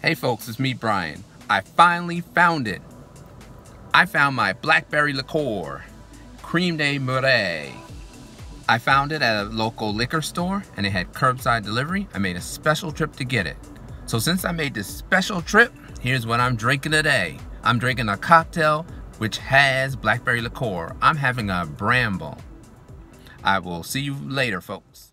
Hey folks, it's me, Brian. I finally found it. I found my blackberry liqueur, Creme de Mure. I found it at a local liquor store and it had curbside delivery. I made a special trip to get it. So since I made this special trip, here's what I'm drinking today. I'm drinking a cocktail which has blackberry liqueur. I'm having a bramble. I will see you later, folks.